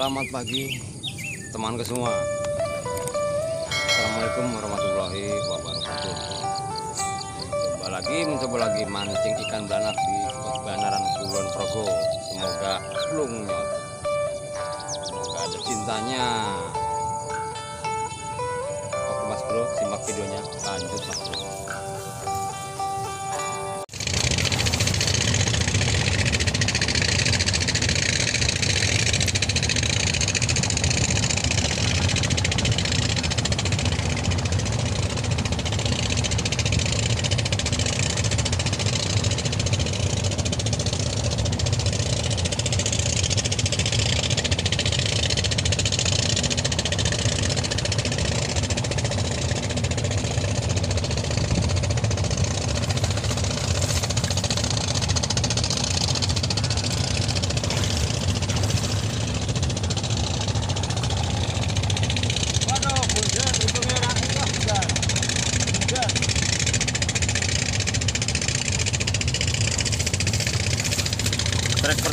Selamat pagi teman ke semua. Assalamualaikum warahmatullahi wabarakatuh. Coba lagi mencoba lagi mancing ikan belanak di Banaran Kulon Progo. Semoga nyot. Semoga ada cintanya. Oke Mas Bro, simak videonya. Lanjut Mas Bro.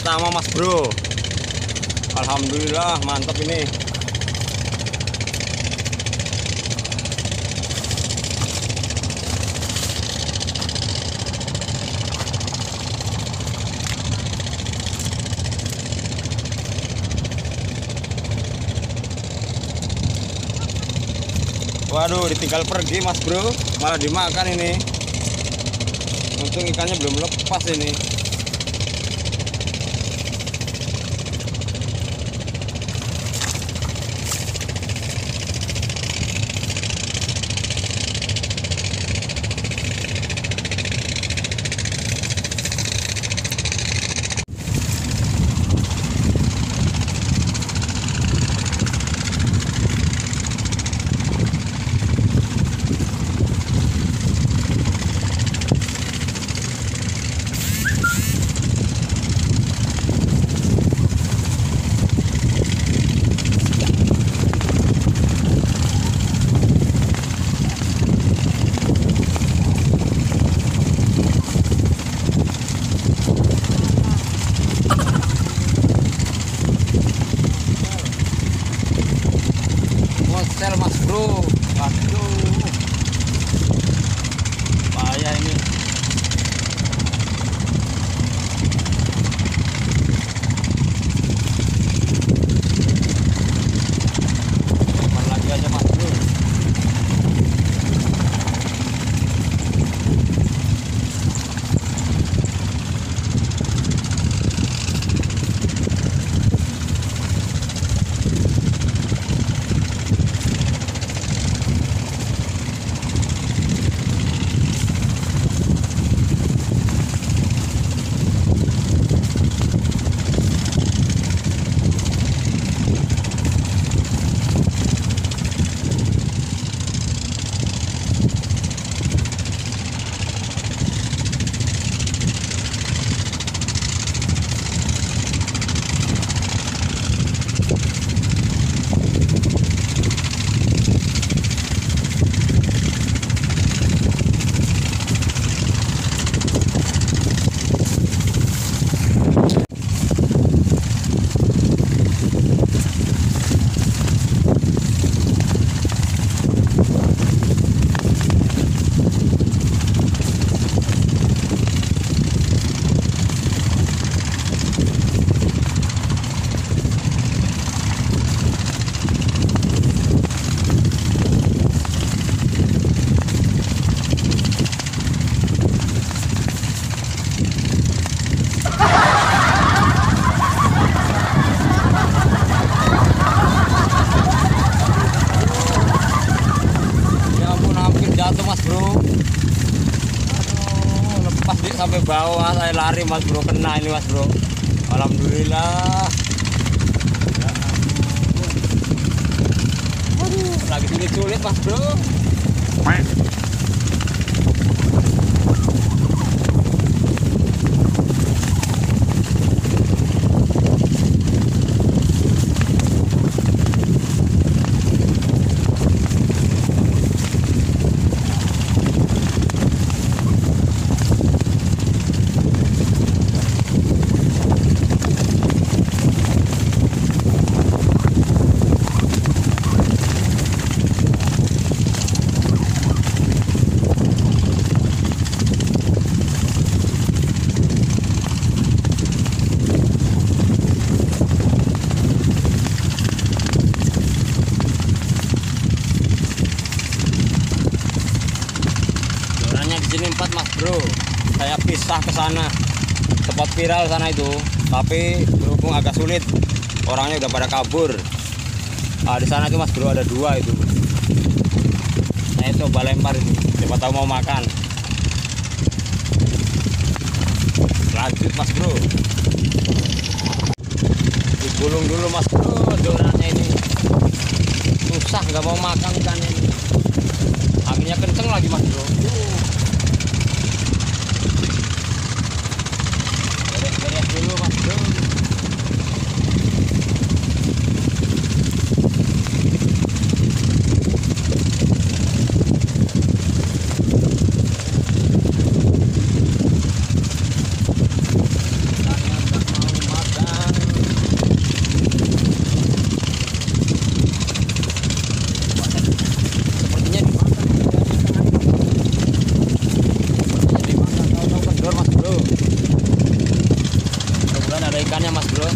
Pertama Mas Bro. Alhamdulillah mantap ini. Waduh, ditinggal pergi Mas Bro, malah dimakan ini. Untung ikannya belum lepas ini. Sampai bawah saya lari Mas Bro kena ini Mas Bro. Alhamdulillah. Ya lagi sulit-sulit Mas Bro. Susah ke sana. Sempat viral sana itu tapi berhubung agak sulit orangnya udah pada kabur. Ah, di sana itu mas bro ada dua itu. Saya coba lempar itu siapa tahu mau makan. Lanjut mas bro. Digulung dulu mas bro donatnya ini. Susah nggak mau makan ikan ini. Anginnya kenceng lagi mas bro dulu mas bro Ikannya nggak mau makan sepertinya dimakan sepertinya dimakan tahu-tahu kendor mas bro mudah-mudahan ada ikannya mas bro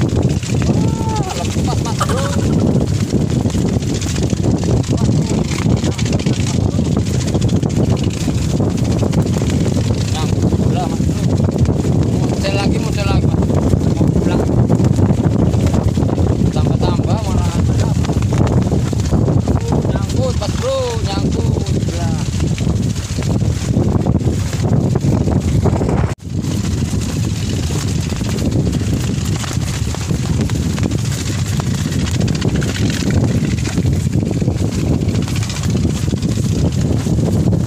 Wah, lepas mas bro Nyangkut pula mas bro Model lagi model lagi mas Mau pulang Tambah-tambah malah ada Nyangkut mas bro Nyangkut Gila.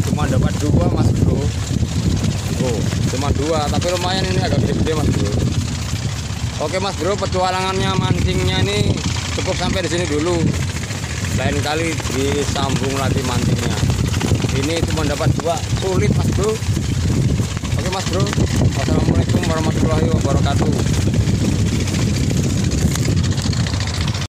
cuma dapat dua mas bro oh cuma dua tapi lumayan ini agak gede-gede mas bro. Oke mas bro petualangannya mancingnya ini cukup sampai di sini dulu. Lain kali disambung lagi mancingnya ini cuma dapat dua sulit mas bro. Oke mas bro. Wassalamualaikum warahmatullahi wabarakatuh